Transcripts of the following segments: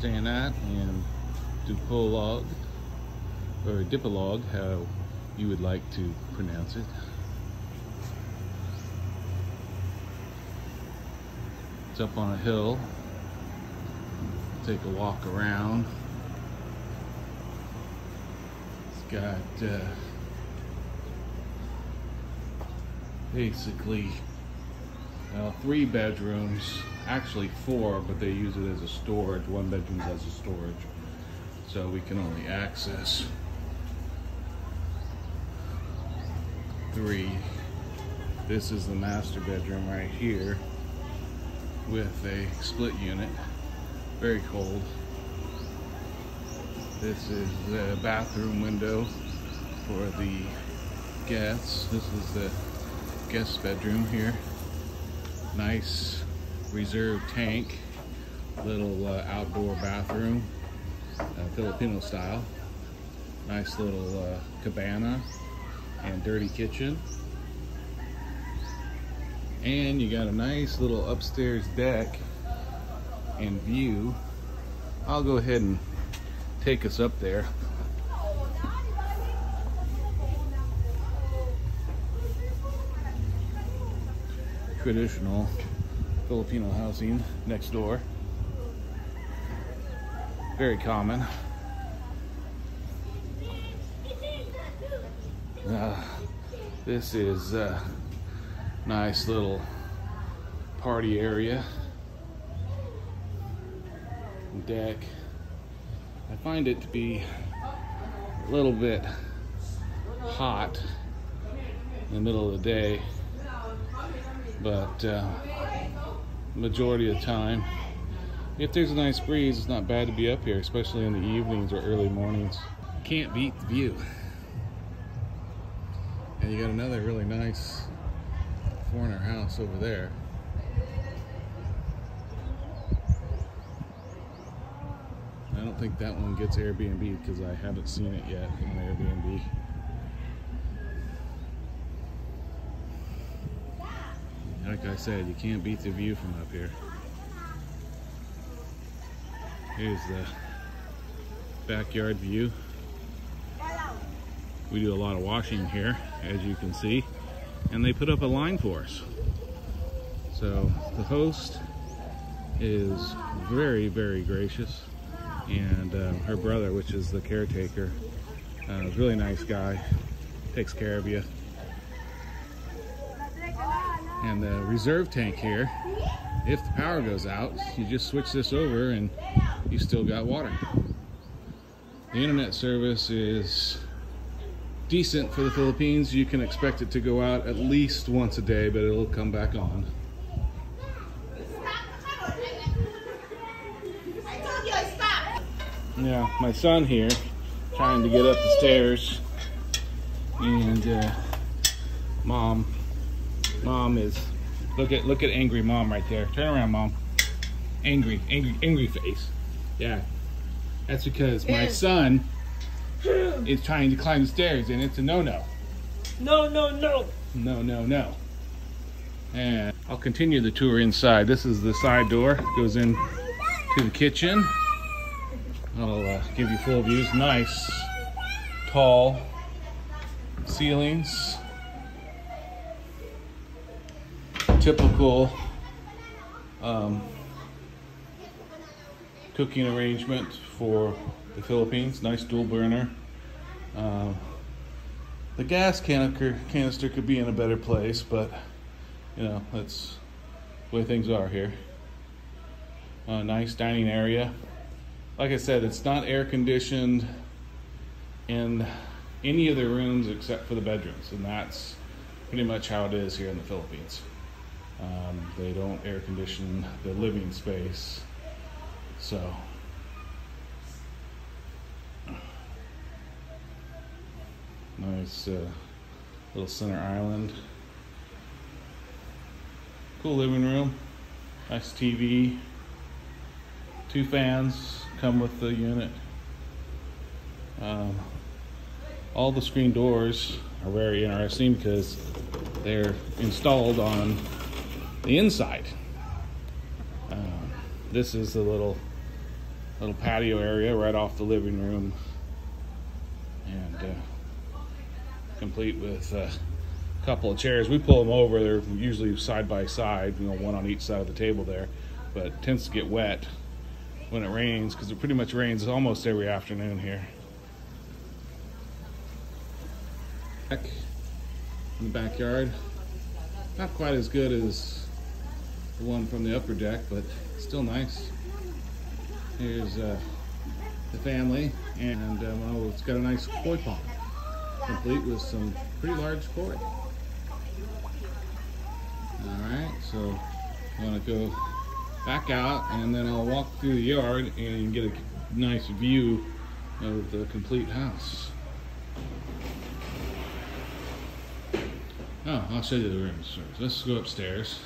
video of the house we're staying at and Dupolog or Dipolog, how you would like to pronounce it. It's up on a hill. Take a walk around. It's got uh, basically well, three bedrooms, actually four, but they use it as a storage. One bedroom as a storage. So we can only access three. This is the master bedroom right here with a split unit. Very cold. This is the bathroom window for the guests. This is the guest bedroom here nice reserve tank, little uh, outdoor bathroom, uh, Filipino style. Nice little uh, cabana and dirty kitchen. And you got a nice little upstairs deck and view. I'll go ahead and take us up there. traditional Filipino housing next door. Very common. Uh, this is a nice little party area. Deck. I find it to be a little bit hot in the middle of the day but uh, majority of time. If there's a nice breeze it's not bad to be up here especially in the evenings or early mornings. Can't beat the view. And you got another really nice foreigner house over there. I don't think that one gets Airbnb because I haven't seen it yet in Airbnb like I said, you can't beat the view from up here. Here's the backyard view. We do a lot of washing here, as you can see, and they put up a line for us. So the host is very, very gracious, and um, her brother, which is the caretaker, uh, is really nice guy, takes care of you. And the reserve tank here, if the power goes out, you just switch this over and you still got water. The internet service is decent for the Philippines. You can expect it to go out at least once a day, but it'll come back on. Yeah, my son here trying to get up the stairs and uh, mom Mom is look at look at angry mom right there. Turn around, mom. Angry, angry, angry face. Yeah. That's because my son is trying to climb the stairs and it's a no-no. No, no, no. No, no, no. And I'll continue the tour inside. This is the side door. Goes in to the kitchen. I'll uh, give you full views. Nice, tall ceilings. Typical um, cooking arrangement for the Philippines. Nice dual burner. Uh, the gas canister, canister could be in a better place, but you know, that's the way things are here. Uh, nice dining area. Like I said, it's not air conditioned in any of the rooms except for the bedrooms, and that's pretty much how it is here in the Philippines. Um, they don't air condition the living space. So, nice uh, little center island. Cool living room. Nice TV. Two fans come with the unit. Um, all the screen doors are very interesting because they're installed on the inside. Um, this is the little little patio area right off the living room, and uh, complete with a couple of chairs. We pull them over; they're usually side by side, you know, one on each side of the table there. But tends to get wet when it rains because it pretty much rains almost every afternoon here. Back in the backyard, not quite as good as the one from the upper deck, but still nice. Here's uh, the family, and um, oh, it's got a nice koi pond, complete with some pretty large koi. All right, so I'm gonna go back out, and then I'll walk through the yard and get a nice view of the complete house. Oh, I'll show you the rooms first. Let's go upstairs.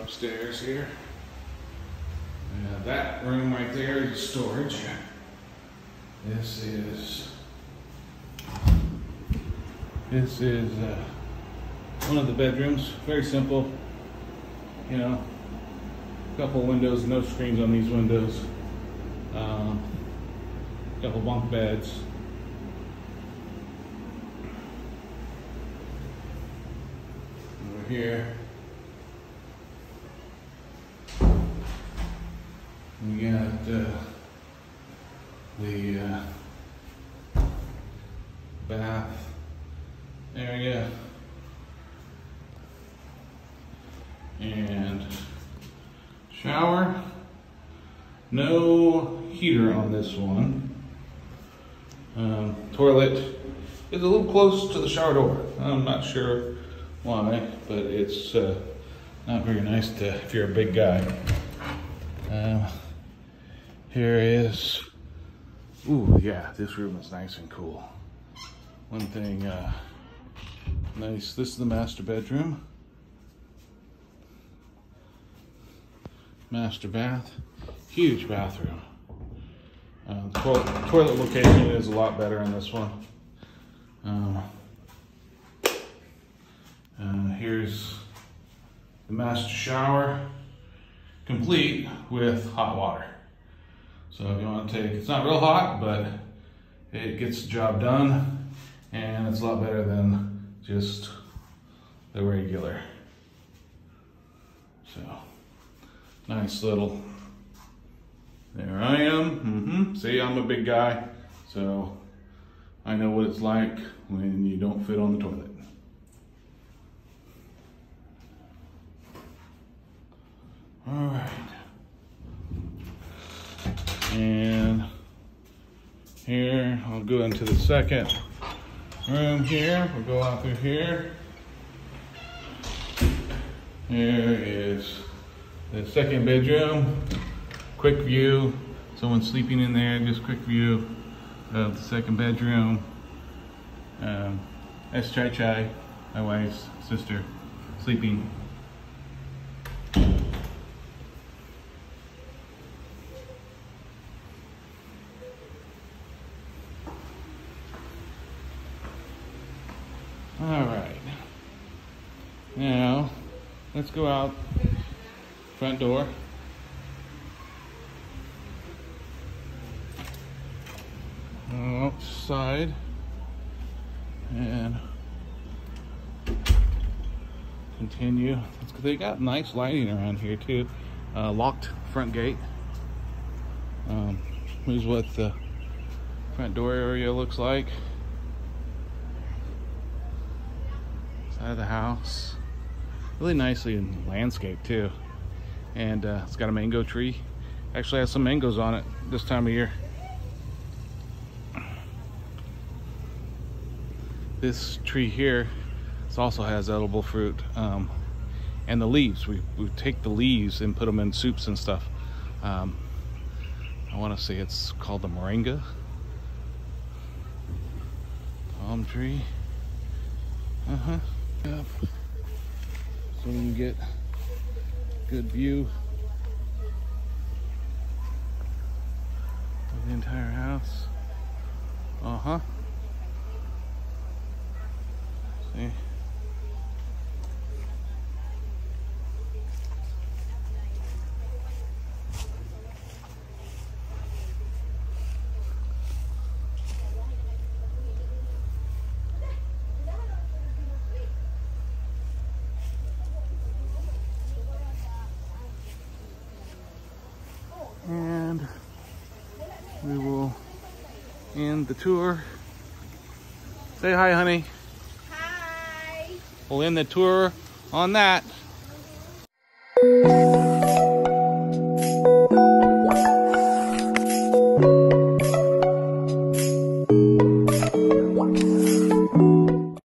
Upstairs here. That room right there is storage. This is this is uh, one of the bedrooms. Very simple. You know, a couple windows, no screens on these windows. Um, couple bunk beds. Over here. We got uh, the uh, bath area and shower. No heater on this one. Um, toilet is a little close to the shower door. I'm not sure why, but it's uh, not very nice to if you're a big guy. Um, here is, ooh, yeah, this room is nice and cool. One thing, uh, nice, this is the master bedroom. Master bath, huge bathroom. Uh, toilet, toilet, location is a lot better in this one. Um, uh, here's the master shower, complete with hot water. So if you want to take, it's not real hot, but it gets the job done and it's a lot better than just the regular. So, nice little, there I am. Mm -hmm. See, I'm a big guy, so I know what it's like when you don't fit on the toilet. All right. And here, I'll go into the second room here. We'll go out through here. Here is the second bedroom. Quick view. Someone sleeping in there, just quick view of the second bedroom. Um, that's Chai Chai, my wife's sister, sleeping All right. Now, let's go out front door. Outside. And continue. They got nice lighting around here too. Uh, locked front gate. Um, here's what the front door area looks like. Side of the house. Really nicely in landscape too. And uh, it's got a mango tree. Actually has some mangoes on it this time of year. This tree here also has edible fruit. Um, and the leaves, we, we take the leaves and put them in soups and stuff. Um, I want to say it's called the moringa. Palm tree. Uh-huh up so we can get good view of the entire house. Uh-huh. See? And we will end the tour. Say hi, honey. Hi. We'll end the tour on that.